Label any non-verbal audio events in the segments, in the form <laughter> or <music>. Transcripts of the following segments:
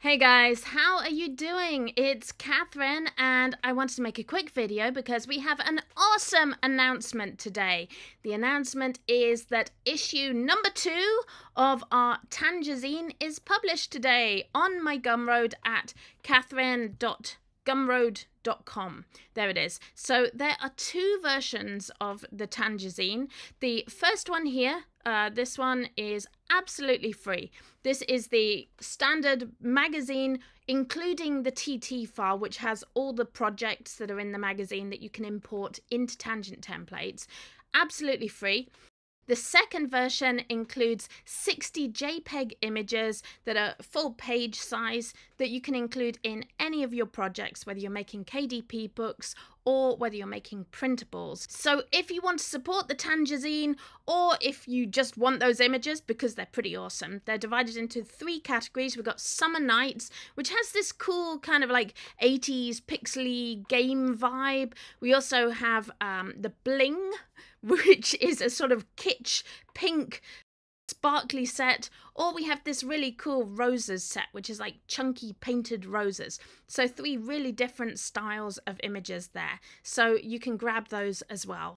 Hey guys, how are you doing? It's Katharyne, and I wanted to make a quick video because we have an awesome announcement today. The announcement is that issue number two of our Tangezine is published today on my Gumroad at katharyne.gumroad.com. There it is. So there are two versions of the Tangezine. The first one here uh, this one is absolutely free. This is the standard magazine, including the TT file, which has all the projects that are in the magazine that you can import into tangent templates. Absolutely free. The second version includes 60 JPEG images that are full page size that you can include in any of your projects, whether you're making KDP books or whether you're making printables. So if you want to support the Tangezine or if you just want those images because they're pretty awesome, they're divided into three categories. We've got Summer Nights, which has this cool kind of like 80s pixely game vibe. We also have um, the Bling, <laughs> which is a sort of kitsch pink sparkly set, or we have this really cool roses set, which is like chunky painted roses. So, three really different styles of images there. So, you can grab those as well.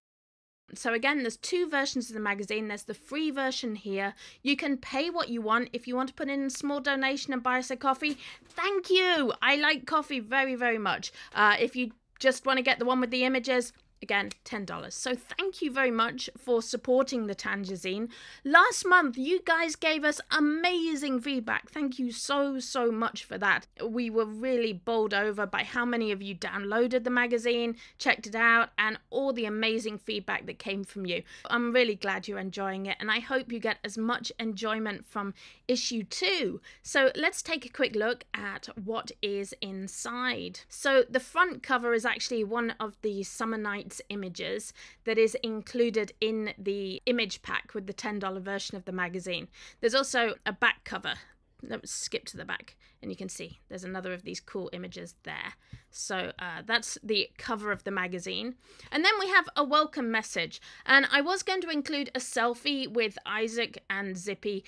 So again, there's two versions of the magazine. There's the free version here. You can pay what you want. If you want to put in a small donation and buy us a coffee, thank you. I like coffee very, very much. Uh, if you just want to get the one with the images, Again, $10. So thank you very much for supporting the Tangezine. Last month, you guys gave us amazing feedback. Thank you so, so much for that. We were really bowled over by how many of you downloaded the magazine, checked it out, and all the amazing feedback that came from you. I'm really glad you're enjoying it, and I hope you get as much enjoyment from issue two. So let's take a quick look at what is inside. So the front cover is actually one of the Summer Night images that is included in the image pack with the $10 version of the magazine. There's also a back cover. Let's skip to the back and you can see there's another of these cool images there. So uh, that's the cover of the magazine. And then we have a welcome message. And I was going to include a selfie with Isaac and Zippy,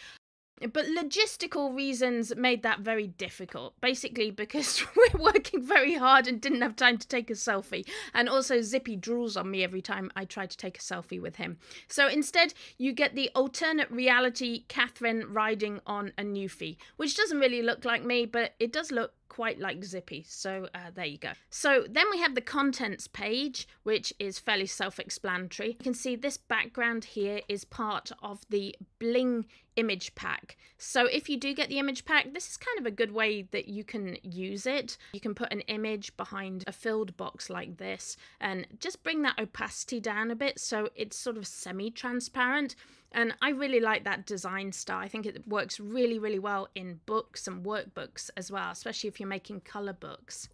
but logistical reasons made that very difficult. Basically, because <laughs> we're working very hard and didn't have time to take a selfie. And also, Zippy drools on me every time I try to take a selfie with him. So instead, you get the alternate reality Katharyne riding on a Newfie, which doesn't really look like me, but it does look quite like Zippy. So uh, there you go. So then we have the contents page, which is fairly self-explanatory. You can see this background here is part of the Bling image pack. So if you do get the image pack, this is kind of a good way that you can use it. You can put an image behind a filled box like this and just bring that opacity down a bit so it's sort of semi-transparent. And I really like that design style. I think it works really, really well in books and workbooks as well, especially if you're making color books.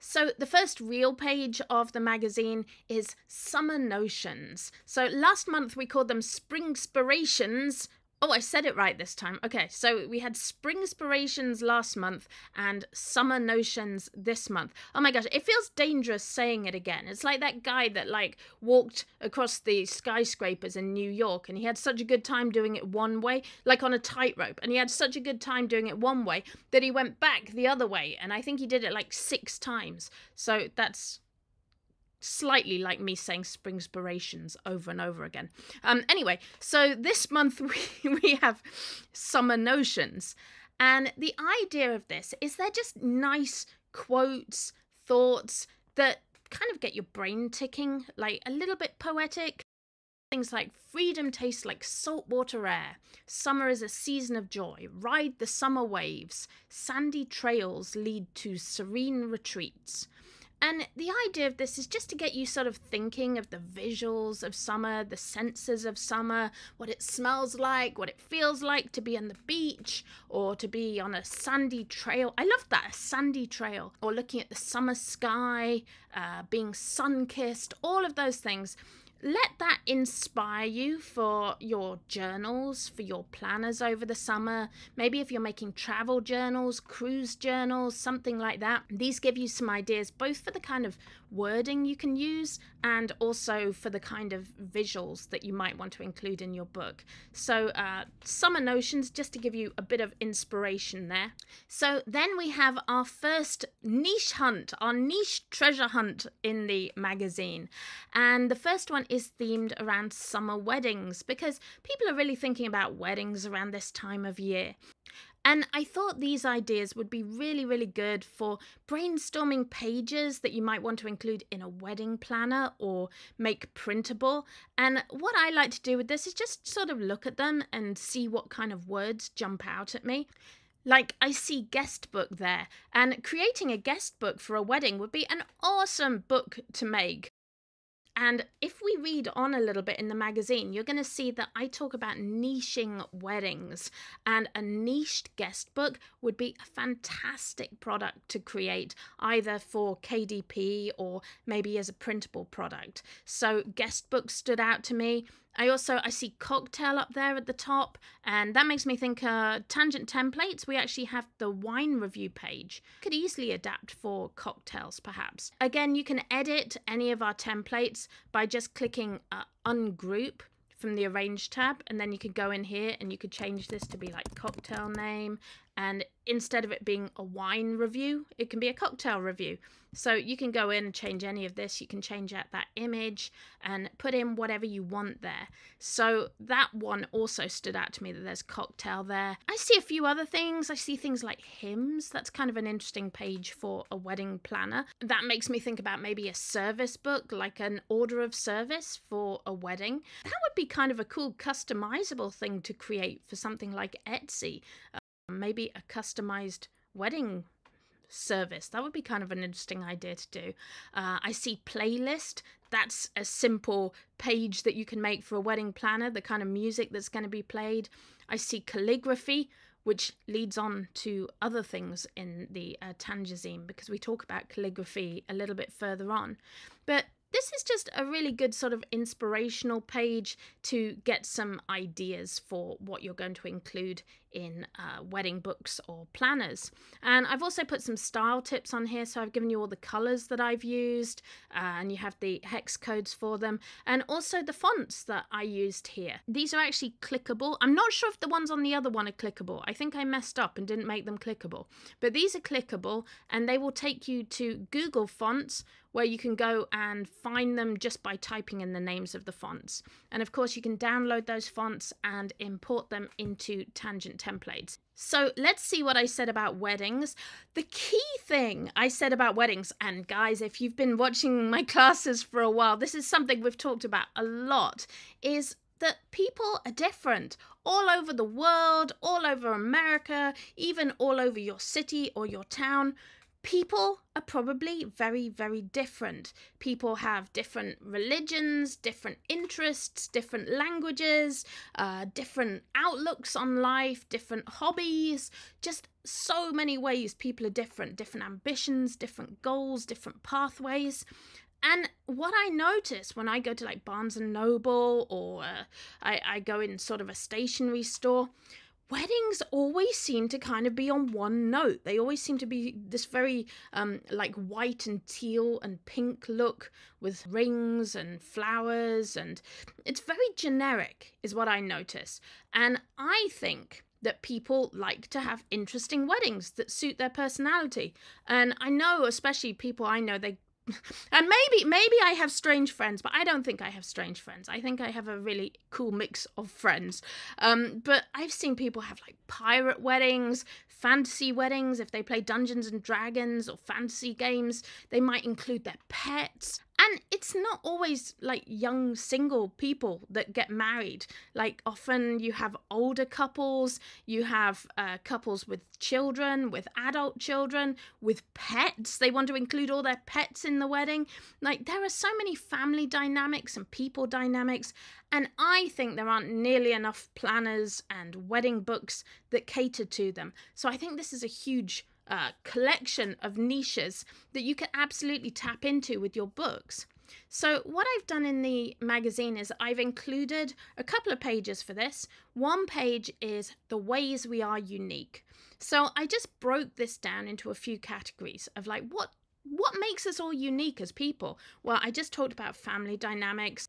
So, the first real page of the magazine is Summer Notions. So, last month we called them Spring Inspirations Oh, I said it right this time. Okay, so we had spring inspirations last month and summer notions this month. Oh my gosh, it feels dangerous saying it again. It's like that guy that like walked across the skyscrapers in New York and he had such a good time doing it one way, like on a tightrope, and he had such a good time doing it one way that he went back the other way, and I think he did it like six times. So that's slightly like me saying spring inspirations over and over again. Um, anyway, so this month <laughs> we, we have summer notions. And the idea of this is they're just nice quotes, thoughts that kind of get your brain ticking, like a little bit poetic. Things like freedom tastes like saltwater air, summer is a season of joy, ride the summer waves, sandy trails lead to serene retreats. And the idea of this is just to get you sort of thinking of the visuals of summer, the senses of summer, what it smells like, what it feels like to be on the beach or to be on a sandy trail. I love that, a sandy trail, or looking at the summer sky, uh, being sun kissed, all of those things let that inspire you for your journals, for your planners over the summer. Maybe if you're making travel journals, cruise journals, something like that. These give you some ideas both for the kind of wording you can use and also for the kind of visuals that you might want to include in your book. So, uh, summer notions just to give you a bit of inspiration there. So, then we have our first niche hunt, our niche treasure hunt in the magazine. And the first one is themed around summer weddings because people are really thinking about weddings around this time of year. And I thought these ideas would be really, really good for brainstorming pages that you might want to include in a wedding planner or make printable. And what I like to do with this is just sort of look at them and see what kind of words jump out at me. Like, I see guest book there, and creating a guest book for a wedding would be an awesome book to make. And if we read on a little bit in the magazine, you're going to see that I talk about niching weddings. And a niched guest book would be a fantastic product to create, either for KDP or maybe as a printable product. So, guest books stood out to me. I also I see cocktail up there at the top, and that makes me think uh, tangent templates. We actually have the wine review page. Could easily adapt for cocktails, perhaps. Again, you can edit any of our templates by just clicking uh, ungroup from the arrange tab and then you could go in here and you could change this to be like cocktail name and instead of it being a wine review it can be a cocktail review. So you can go in and change any of this. You can change out that image and put in whatever you want there. So that one also stood out to me that there's cocktail there. I see a few other things. I see things like hymns. That's kind of an interesting page for a wedding planner. That makes me think about maybe a service book like an order of service for a wedding. That would be kind of a cool customizable thing to create for something like etsy maybe a customized wedding service. That would be kind of an interesting idea to do. Uh, I see playlist. That's a simple page that you can make for a wedding planner, the kind of music that's going to be played. I see calligraphy, which leads on to other things in the uh, Tangezine because we talk about calligraphy a little bit further on. But this is just a really good sort of inspirational page to get some ideas for what you're going to include in uh, wedding books or planners. And I've also put some style tips on here. So I've given you all the colors that I've used, uh, and you have the hex codes for them, and also the fonts that I used here. These are actually clickable. I'm not sure if the ones on the other one are clickable. I think I messed up and didn't make them clickable. But these are clickable, and they will take you to Google Fonts where you can go and find them just by typing in the names of the fonts. And of course, you can download those fonts and import them into Tangent templates. So let's see what I said about weddings. The key thing I said about weddings, and guys, if you've been watching <laughs> my classes for a while, this is something we've talked about a lot, is that people are different all over the world, all over America, even all over your city or your town people are probably very, very different. People have different religions, different interests, different languages, uh, different outlooks on life, different hobbies, just so many ways people are different, different ambitions, different goals, different pathways. And what I notice when I go to like Barnes and Noble or uh, I, I go in sort of a stationery store, weddings always seem to kind of be on one note. They always seem to be this very um, like white and teal and pink look with rings and flowers, and it's very generic, is what I notice. And I think that people like to have interesting weddings that suit their personality. And I know, especially people I know, they <laughs> and maybe maybe I have strange friends, but I don't think I have strange friends. I think I have a really cool mix of friends. Um, but I've seen people have like pirate weddings, fantasy weddings. If they play Dungeons and Dragons or fantasy games, they might include their pets. And it's not always like young single people that get married. Like often you have older couples, you have uh, couples with children, with adult children, with pets. They want to include all their pets in the wedding. Like there are so many family dynamics and people dynamics. And I think there aren't nearly enough planners and wedding books that cater to them. So I think this is a huge uh, collection of niches that you can absolutely tap into with your books. So, what I've done in the magazine is I've included a couple of pages for this. One page is the ways we are unique. So, I just broke this down into a few categories of like what what makes us all unique as people? Well, I just talked about family dynamics,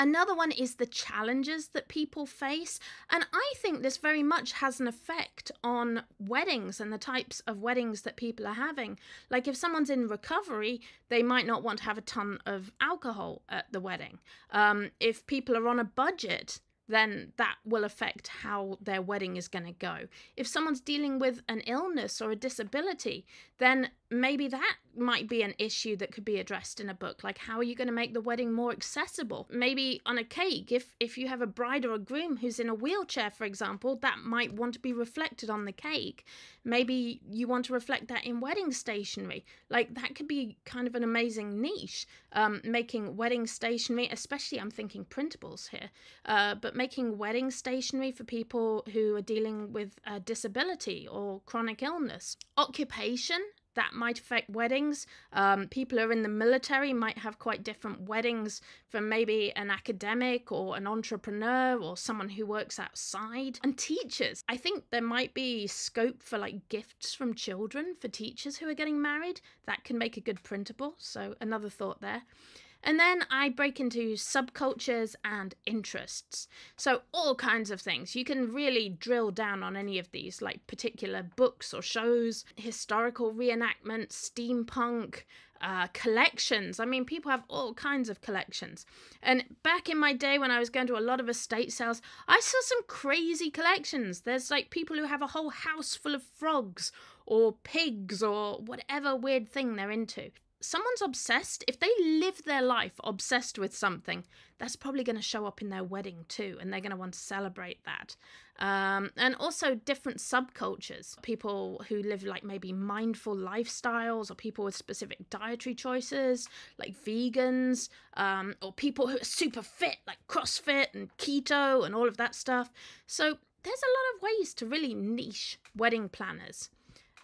Another one is the challenges that people face. And I think this very much has an effect on weddings and the types of weddings that people are having. Like if someone's in recovery, they might not want to have a ton of alcohol at the wedding. Um, if people are on a budget, then that will affect how their wedding is going to go. If someone's dealing with an illness or a disability, then maybe that might be an issue that could be addressed in a book. Like how are you going to make the wedding more accessible? Maybe on a cake if if you have a bride or a groom who's in a wheelchair for example that might want to be reflected on the cake. Maybe you want to reflect that in wedding stationery. Like that could be kind of an amazing niche um, making wedding stationery especially i'm thinking printables here uh, but making wedding stationery for people who are dealing with a disability or chronic illness. Occupation that might affect weddings. Um, people who are in the military might have quite different weddings from maybe an academic or an entrepreneur or someone who works outside. And teachers, I think there might be scope for like gifts from children for teachers who are getting married. That can make a good printable. So, another thought there. And then I break into subcultures and interests. So, all kinds of things. You can really drill down on any of these, like particular books or shows, historical reenactments, steampunk, uh, collections. I mean, people have all kinds of collections. And back in my day when I was going to a lot of estate sales, I saw some crazy collections. There's like people who have a whole house full of frogs or pigs or whatever weird thing they're into someone's obsessed, if they live their life obsessed with something, that's probably going to show up in their wedding too, and they're going to want to celebrate that. Um, and also different subcultures, people who live like maybe mindful lifestyles, or people with specific dietary choices, like vegans, um, or people who are super fit, like CrossFit and keto and all of that stuff. So there's a lot of ways to really niche wedding planners.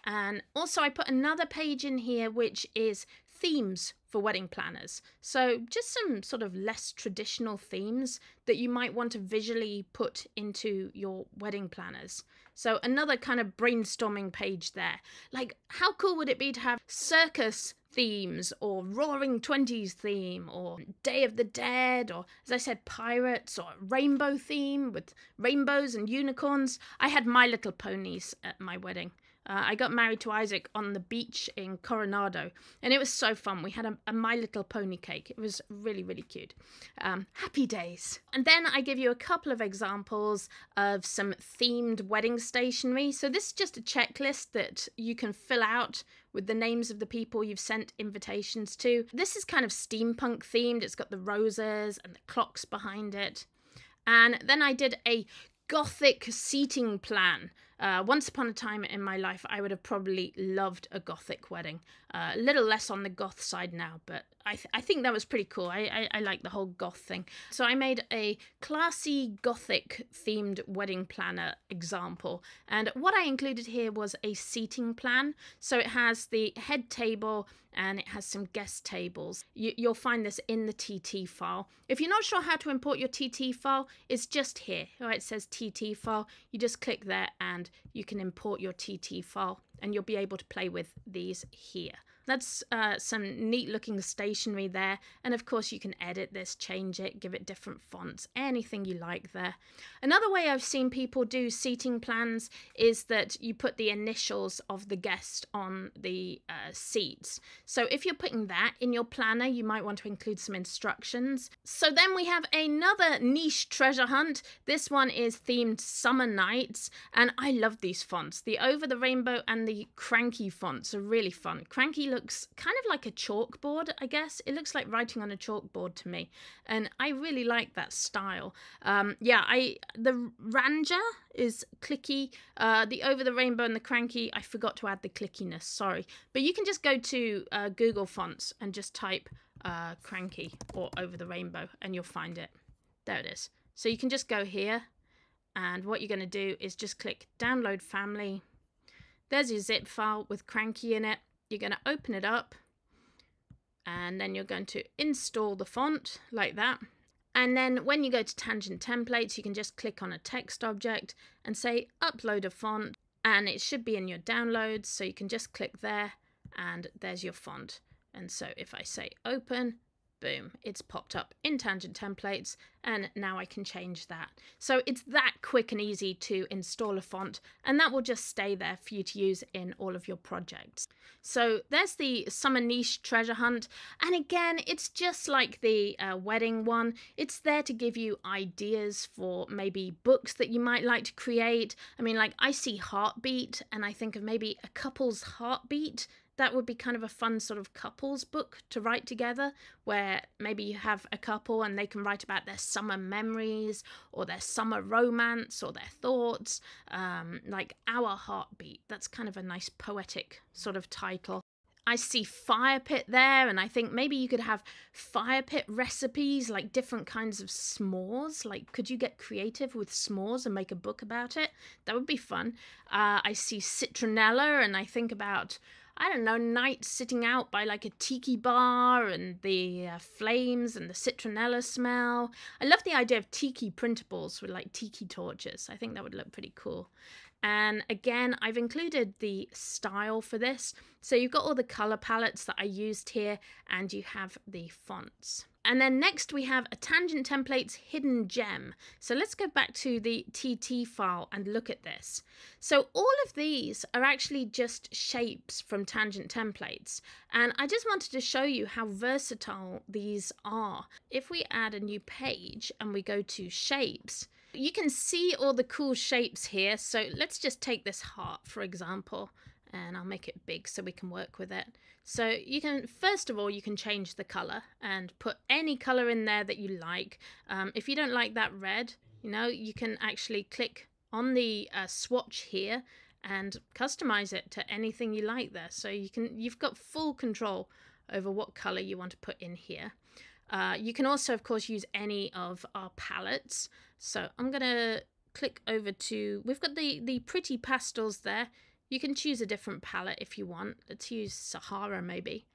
And also, I put another page in here which is themes for wedding planners. So, just some sort of less traditional themes that you might want to visually put into your wedding planners. So, another kind of brainstorming page there. Like, how cool would it be to have circus themes or roaring 20s theme or day of the dead or as i said pirates or rainbow theme with rainbows and unicorns i had my little ponies at my wedding uh, I got married to Isaac on the beach in Coronado, and it was so fun. We had a, a My Little Pony cake. It was really, really cute. Um, happy days. And then I give you a couple of examples of some themed wedding stationery. So this is just a checklist that you can fill out with the names of the people you've sent invitations to. This is kind of steampunk themed. It's got the roses and the clocks behind it. And then I did a gothic seating plan. Uh, once upon a time in my life, I would have probably loved a gothic wedding. Uh, a little less on the goth side now, but I, th- I think that was pretty cool. I, I, I like the whole goth thing. So I made a classy gothic themed wedding planner example. And what I included here was a seating plan. So it has the head table and it has some guest tables. You, you'll find this in the TT file. If you're not sure how to import your TT file, it's just here. Right, it says TT file. You just click there and you can import your TT file and you'll be able to play with these here. That's uh, some neat looking stationery there. And of course, you can edit this, change it, give it different fonts, anything you like there. Another way I've seen people do seating plans is that you put the initials of the guest on the uh, seats. So if you're putting that in your planner, you might want to include some instructions. So then we have another niche treasure hunt. This one is themed summer nights. And I love these fonts. The Over the Rainbow and the Cranky fonts are really fun. Cranky looks kind of like a chalkboard, I guess. It looks like writing on a chalkboard to me, and I really like that style. Um, yeah, I the Ranja is clicky. Uh, the Over the Rainbow and the Cranky, I forgot to add the clickiness. Sorry, but you can just go to uh, Google Fonts and just type uh, Cranky or Over the Rainbow, and you'll find it. There it is. So you can just go here, and what you're going to do is just click Download Family. There's your zip file with Cranky in it. You're going to open it up and then you're going to install the font like that. And then when you go to Tangent Templates, you can just click on a text object and say upload a font and it should be in your downloads. So you can just click there and there's your font. And so if I say open, boom, it's popped up in Tangent Templates, and now I can change that. So it's that quick and easy to install a font, and that will just stay there for you to use in all of your projects. So there's the Summer Niche Treasure Hunt, and again, it's just like the uh, wedding one. It's there to give you ideas for maybe books that you might like to create. I mean, like I see Heartbeat, and I think of maybe a couple's heartbeat that would be kind of a fun sort of couples book to write together where maybe you have a couple and they can write about their summer memories or their summer romance or their thoughts um, like our heartbeat that's kind of a nice poetic sort of title I see fire pit there, and I think maybe you could have fire pit recipes, like different kinds of s'mores. Like, could you get creative with s'mores and make a book about it? That would be fun. Uh, I see citronella, and I think about I don't know, nights sitting out by like a tiki bar and the uh, flames and the citronella smell. I love the idea of tiki printables with like tiki torches. I think that would look pretty cool. And again, I've included the style for this. So you've got all the color palettes that I used here and you have the fonts. And then next we have a Tangent Templates hidden gem. So let's go back to the TT file and look at this. So all of these are actually just shapes from Tangent Templates. And I just wanted to show you how versatile these are. If we add a new page and we go to shapes, you can see all the cool shapes here. So let's just take this heart, for example and I'll make it big so we can work with it. So you can, first of all, you can change the color and put any color in there that you like. Um, if you don't like that red, you know, you can actually click on the uh, swatch here and customize it to anything you like there. So you can, you've got full control over what color you want to put in here. Uh, you can also, of course, use any of our palettes. So I'm going to click over to, we've got the, the pretty pastels there. You can choose a different palette if you want. Let's use Sahara maybe.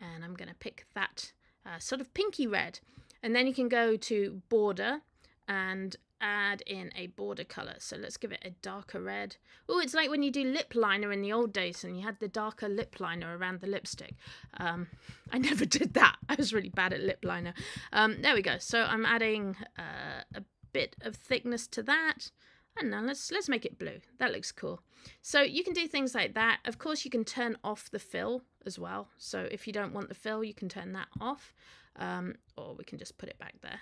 And I'm going to pick that uh, sort of pinky red. And then you can go to border and add in a border color. So let's give it a darker red. Oh, it's like when you do lip liner in the old days and you had the darker lip liner around the lipstick. Um, <laughs> I never did that. I was really bad at lip liner. Um, there we go. So I'm adding uh, a bit of thickness to that. And now let's let's make it blue. That looks cool. So you can do things like that. Of course, you can turn off the fill as well. So if you don't want the fill, you can turn that off. Um, or we can just put it back there.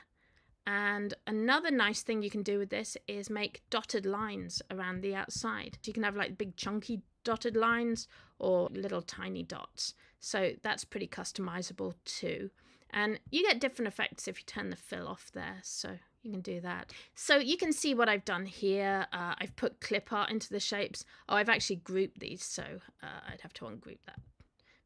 And another nice thing you can do with this is make dotted lines around the outside. So you can have like big chunky dotted lines or little tiny dots. So that's pretty customizable too. And you get different effects if you turn the fill off there. So you can do that. So you can see what I've done here. Uh, I've put clip art into the shapes. Oh, I've actually grouped these, so uh, I'd have to ungroup that.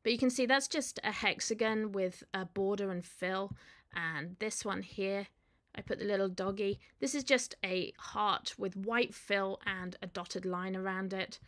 But you can see that's just a hexagon with a border and fill. And this one here, I put the little doggy. This is just a heart with white fill and a dotted line around it.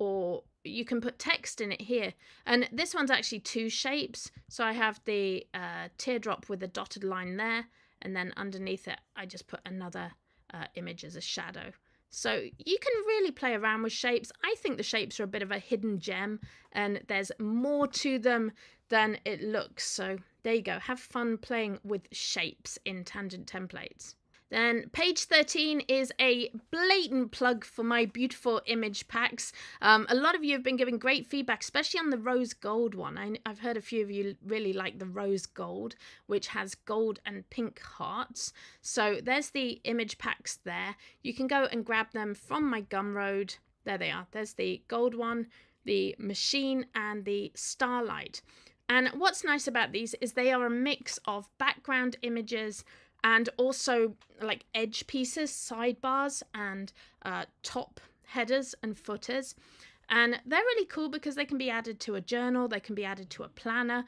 Or you can put text in it here. And this one's actually two shapes. So I have the uh, teardrop with a dotted line there and then underneath it I just put another uh, image as a shadow. So you can really play around with shapes. I think the shapes are a bit of a hidden gem and there's more to them than it looks. So there you go. Have fun playing with shapes in Tangent Templates. Then page 13 is a blatant plug for my beautiful image packs. Um, a lot of you have been giving great feedback, especially on the rose gold one. I, have heard a few of you really like the rose gold, which has gold and pink hearts. So there's the image packs there. You can go and grab them from my Gumroad. There they are. There's the gold one, the machine, and the starlight. And what's nice about these is they are a mix of background images and also like edge pieces, sidebars, and uh, top headers and footers. And they're really cool because they can be added to a journal, they can be added to a planner,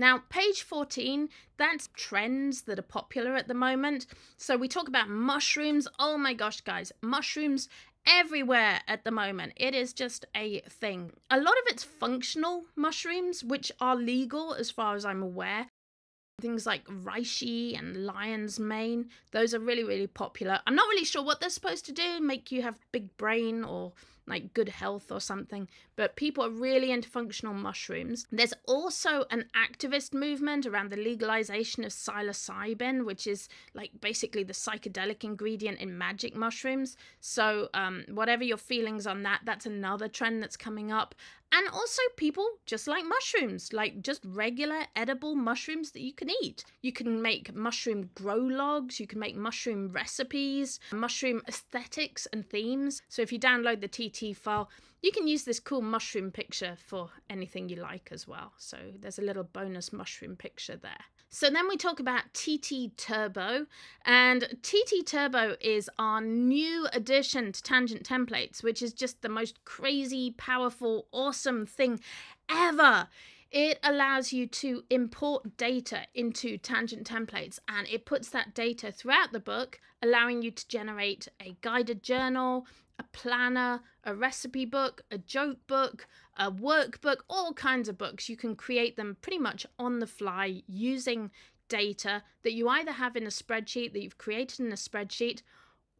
now, page 14, that's trends that are popular at the moment. So we talk about mushrooms. Oh my gosh, guys, mushrooms everywhere at the moment. It is just a thing. A lot of it's functional mushrooms, which are legal as far as I'm aware. Things like reishi and lion's mane, those are really, really popular. I'm not really sure what they're supposed to do, make you have big brain or like good health or something, but people are really into functional mushrooms. There's also an activist movement around the legalization of psilocybin, which is like basically the psychedelic ingredient in magic mushrooms. So, um, whatever your feelings on that, that's another trend that's coming up. And also, people just like mushrooms, like just regular edible mushrooms that you can eat. You can make mushroom grow logs, you can make mushroom recipes, mushroom aesthetics and themes. So, if you download the TT file, you can use this cool mushroom picture for anything you like as well. So, there's a little bonus mushroom picture there. So then we talk about TT Turbo, and TT Turbo is our new addition to Tangent Templates, which is just the most crazy, powerful, awesome thing ever. It allows you to import data into Tangent Templates and it puts that data throughout the book, allowing you to generate a guided journal, a planner, a recipe book, a joke book, a workbook, all kinds of books. You can create them pretty much on the fly using data that you either have in a spreadsheet that you've created in a spreadsheet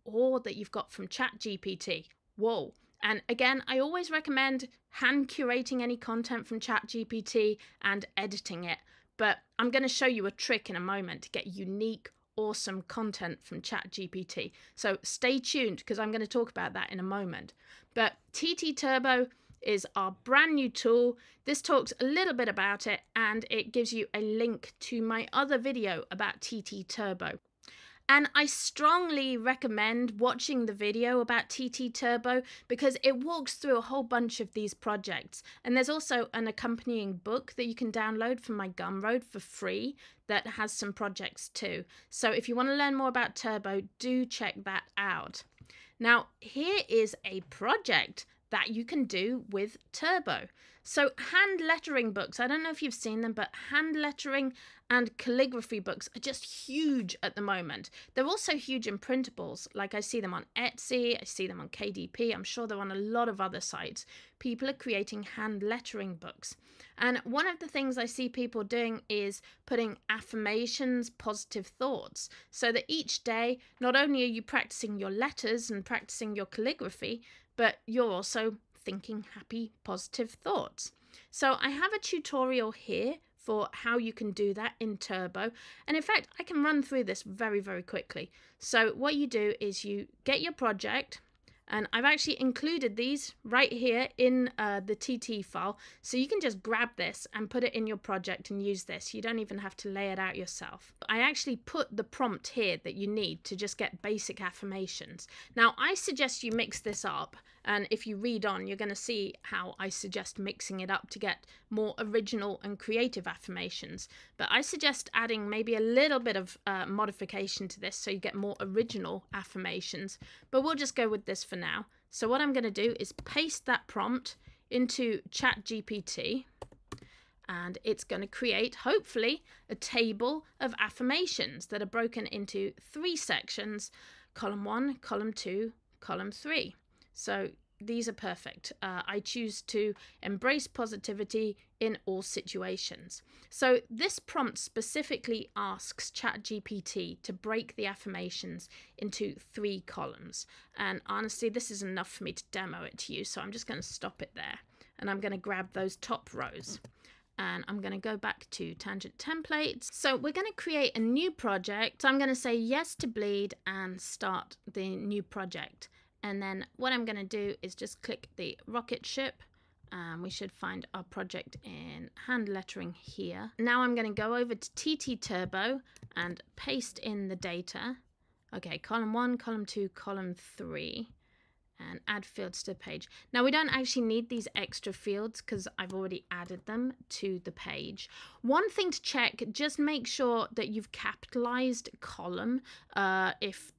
or that you've got from ChatGPT. Whoa. And again, I always recommend hand curating any content from ChatGPT and editing it. But I'm going to show you a trick in a moment to get unique, awesome content from ChatGPT. So stay tuned because I'm going to talk about that in a moment. But TT Turbo is our brand new tool. This talks a little bit about it and it gives you a link to my other video about TT Turbo. And I strongly recommend watching the video about TT Turbo because it walks through a whole bunch of these projects. And there's also an accompanying book that you can download from my Gumroad for free that has some projects too. So if you want to learn more about Turbo, do check that out. Now, here is a project that you can do with Turbo. So, hand lettering books, I don't know if you've seen them, but hand lettering and calligraphy books are just huge at the moment. They're also huge in printables. Like I see them on Etsy, I see them on KDP, I'm sure they're on a lot of other sites. People are creating hand lettering books. And one of the things I see people doing is putting affirmations, positive thoughts, so that each day, not only are you practicing your letters and practicing your calligraphy, but you're also thinking happy, positive thoughts. So I have a tutorial here for how you can do that in Turbo. And in fact, I can run through this very, very quickly. So what you do is you get your project, and I've actually included these right here in uh, the TT file. So you can just grab this and put it in your project and use this. You don't even have to lay it out yourself. I actually put the prompt here that you need to just get basic affirmations. Now I suggest you mix this up and if you read on, you're going to see how I suggest mixing it up to get more original and creative affirmations. But I suggest adding maybe a little bit of uh, modification to this so you get more original affirmations. But we'll just go with this for now. So what I'm going to do is paste that prompt into ChatGPT and it's going to create, hopefully, a table of affirmations that are broken into three sections column one, column two, column three. So these are perfect. Uh, I choose to embrace positivity in all situations. So this prompt specifically asks ChatGPT to break the affirmations into three columns. And honestly, this is enough for me to demo it to you. So I'm just going to stop it there. And I'm going to grab those top rows and I'm going to go back to tangent templates. So we're going to create a new project. I'm going to say yes to bleed and start the new project. And then what I'm going to do is just click the rocket ship and we should find our project in hand lettering here. Now I'm going to go over to TT Turbo and paste in the data. Okay, column one, column two, column three, and add fields to the page. Now we don't actually need these extra fields because I've already added them to the page. One thing to check, just make sure that you've capitalized column uh, if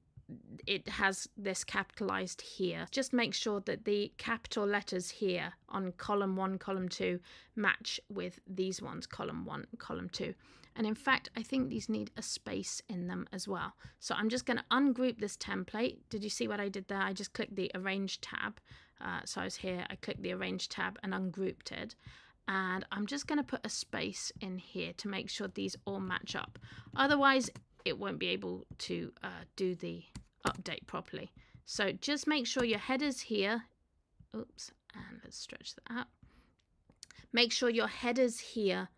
it has this capitalized here. Just make sure that the capital letters here on column one, column two match with these ones, column one, column two. And in fact, I think these need a space in them as well. So I'm just going to ungroup this template. Did you see what I did there? I just clicked the arrange tab. Uh, so I was here, I clicked the arrange tab and ungrouped it. And I'm just going to put a space in here to make sure these all match up. Otherwise, it won't be able to uh, do the update properly. So just make sure your header's here. Oops, and let's stretch that out. Make sure your headers here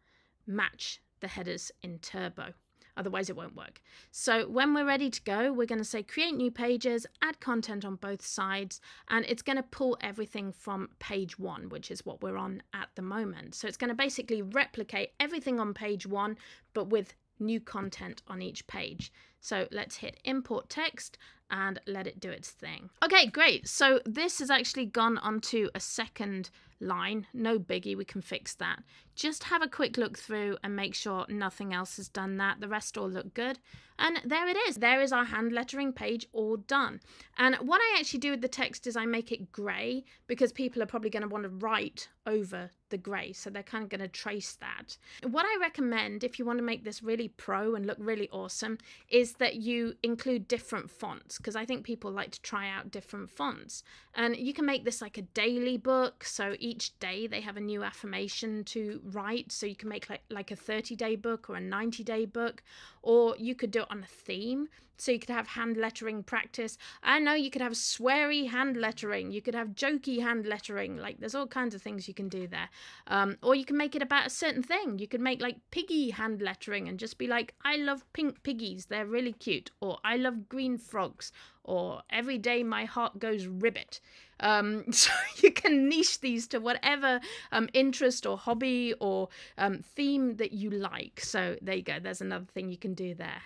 match the headers in Turbo. Otherwise, it won't work. So when we're ready to go, we're going to say create new pages, add content on both sides, and it's going to pull everything from page one, which is what we're on at the moment. So it's going to basically replicate everything on page one, but with new content on each page. So let's hit import text and let it do its thing. Okay, great. So this has actually gone onto a second line. No biggie, we can fix that. Just have a quick look through and make sure nothing else has done that. The rest all look good. And there it is. There is our hand lettering page all done. And what I actually do with the text is I make it grey because people are probably going to want to write over the grey. So they're kind of going to trace that. What I recommend if you want to make this really pro and look really awesome is that you include different fonts because I think people like to try out different fonts. And you can make this like a daily book. So each day they have a new affirmation to write. So you can make like, like a 30 day book or a 90 day book, or you could do it on a theme. So you could have hand lettering practice. I know you could have sweary hand lettering. You could have jokey hand lettering. Like there's all kinds of things you can do there. Um, or you can make it about a certain thing. You could make like piggy hand lettering and just be like, I love pink piggies. They're really cute. Or I love green frogs. Or every day my heart goes ribbit. Um, <laughs> so you can niche these to whatever um, interest or hobby or um, theme that you like. So there you go. There's another thing you can do there.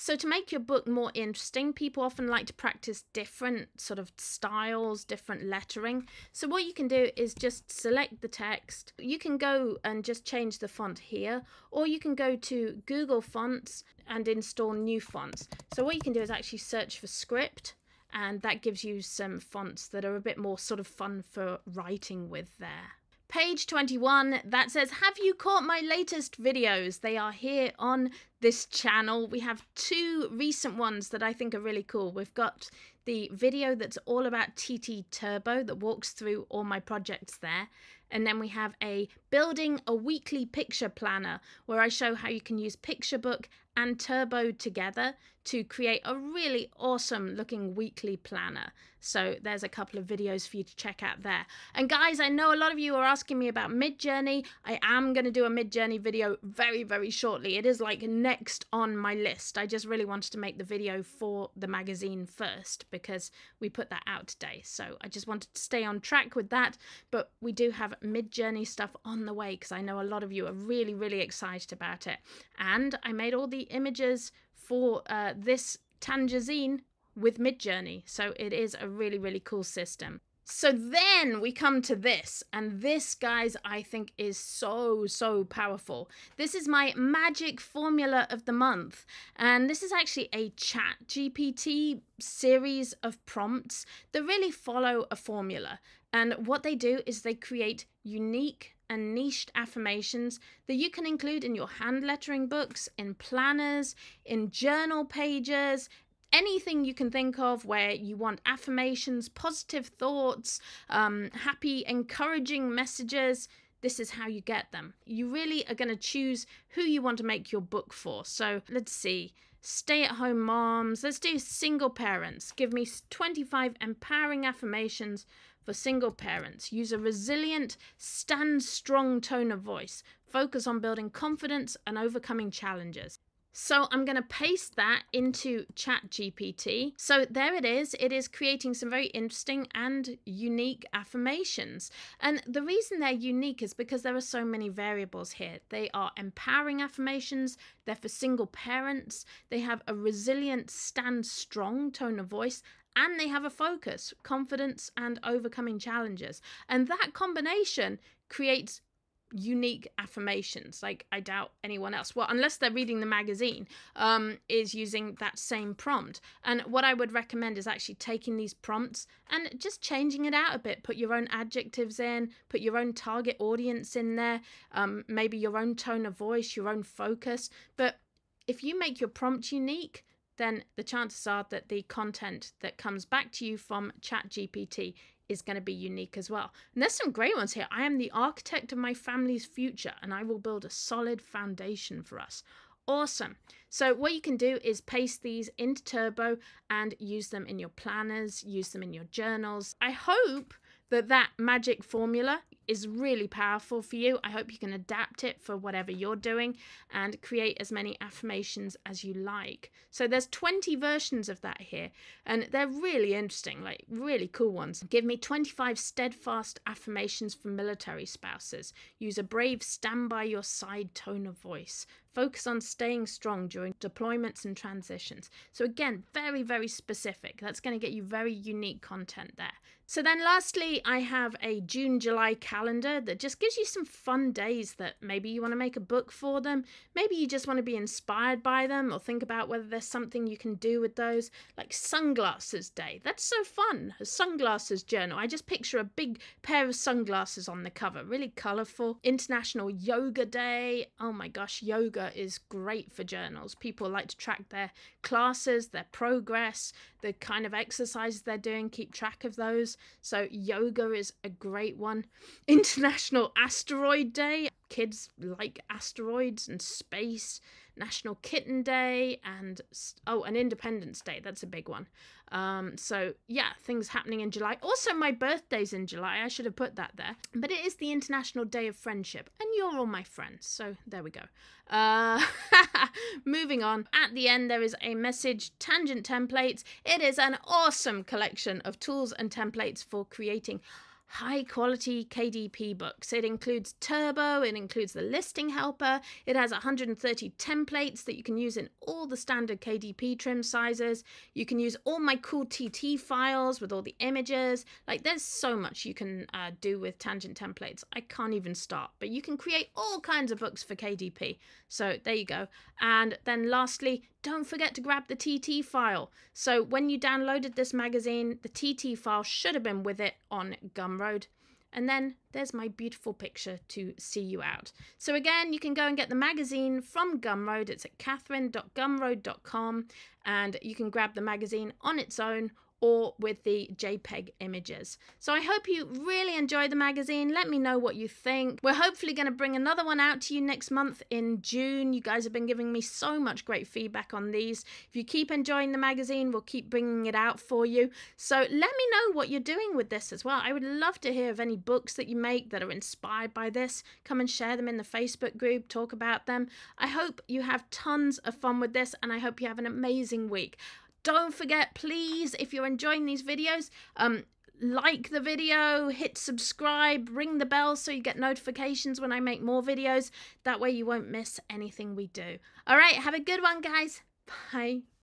So, to make your book more interesting, people often like to practice different sort of styles, different lettering. So, what you can do is just select the text. You can go and just change the font here, or you can go to Google Fonts and install new fonts. So, what you can do is actually search for script, and that gives you some fonts that are a bit more sort of fun for writing with there. Page 21 that says, Have you caught my latest videos? They are here on this channel. We have two recent ones that I think are really cool. We've got the video that's all about TT Turbo that walks through all my projects there. And then we have a building a weekly picture planner where I show how you can use Picturebook and Turbo together to create a really awesome looking weekly planner. So there's a couple of videos for you to check out there. And guys, I know a lot of you are asking me about Midjourney. I am going to do a Midjourney video very, very shortly. It is like next on my list. I just really wanted to make the video for the magazine first because we put that out today. So I just wanted to stay on track with that. But we do have Midjourney stuff on the way because I know a lot of you are really, really excited about it. And I made all the images for uh, this Tangezine with Midjourney. So it is a really, really cool system. So then we come to this, and this, guys, I think is so, so powerful. This is my magic formula of the month, and this is actually a chat GPT series of prompts that really follow a formula. And what they do is they create unique and niched affirmations that you can include in your hand lettering books, in planners, in journal pages, anything you can think of where you want affirmations, positive thoughts, um, happy, encouraging messages. This is how you get them. You really are going to choose who you want to make your book for. So let's see. Stay at home moms. Let's do single parents. Give me 25 empowering affirmations for single parents. Use a resilient, stand strong tone of voice. Focus on building confidence and overcoming challenges. So I'm going to paste that into ChatGPT. So there it is. It is creating some very interesting and unique affirmations. And the reason they're unique is because there are so many variables here. They are empowering affirmations, they're for single parents, they have a resilient, stand strong tone of voice, and they have a focus, confidence, and overcoming challenges. And that combination creates unique affirmations like i doubt anyone else. Well unless they're reading the magazine um, is using that same prompt. And what i would recommend is actually taking these prompts and just changing it out a bit. Put your own adjectives in put your own target audience in there um, maybe your own tone of voice your own focus. But if you make your prompt unique then the chances are that the content that comes back to you from ChatGPT is going to be unique as well. And there's some great ones here. I am the architect of my family's future and I will build a solid foundation for us. Awesome. So what you can do is paste these into Turbo and use them in your planners, use them in your journals. I hope that that magic formula is really powerful for you. I hope you can adapt it for whatever you're doing and create as many affirmations as you like. So there's 20 versions of that here and they're really interesting, like really cool ones. Give me 25 steadfast affirmations for military spouses. Use a brave stand by your side tone of voice. Focus on staying strong during deployments and transitions. So again, very, very specific. That's going to get you very unique content there. So then lastly, I have a June, July calendar that just gives you some fun days that maybe you want to make a book for them. Maybe you just want to be inspired by them or think about whether there's something you can do with those, like sunglasses day. That's so fun. A sunglasses journal. I just picture a big pair of sunglasses on the cover, really colorful. International Yoga Day. Oh my gosh, yoga is great for journals. People like to track their classes, their progress, the kind of exercises they're doing, keep track of those. So, yoga is a great one. <laughs> International Asteroid Day. Kids like asteroids and space. National Kitten Day and oh, and Independence Day. That's a big one. Um, so yeah, things happening in July. Also, my birthday's in July. I should have put that there. But it is the International Day of Friendship, and you're all my friends. So there we go. Uh, <laughs> moving on. At the end, there is a message tangent templates. It is an awesome collection of tools and templates for creating high quality KDP books. It includes Turbo, it includes the listing helper, it has 130 templates that you can use in all the standard KDP trim sizes. You can use all my cool TT files with all the images. Like, there's so much you can uh, do with tangent templates. I can't even start, but you can create all kinds of books for KDP. So, there you go. And then, lastly, don't forget to grab the TT file. So when you downloaded this magazine, the TT file should have been with it on Gumroad. Road and then there's my beautiful picture to see you out. So again, you can go and get the magazine from Gumroad. It's at katharyne.gumroad.com and you can grab the magazine on its own or with the JPEG images. So I hope you really enjoy the magazine. Let me know what you think. We're hopefully going to bring another one out to you next month in June. You guys have been giving me so much great feedback on these. If you keep enjoying the magazine, we'll keep bringing it out for you. So let me know what you're doing with this as well. I would love to hear of any books that you make that are inspired by this. Come and share them in the Facebook group, talk about them. I hope you have tons of fun with this and I hope you have an amazing week. Don't forget, please, if you're enjoying these videos, um, like the video, hit subscribe, ring the bell so you get notifications when I make more videos. That way you won't miss anything we do. All right, have a good one, guys. Bye.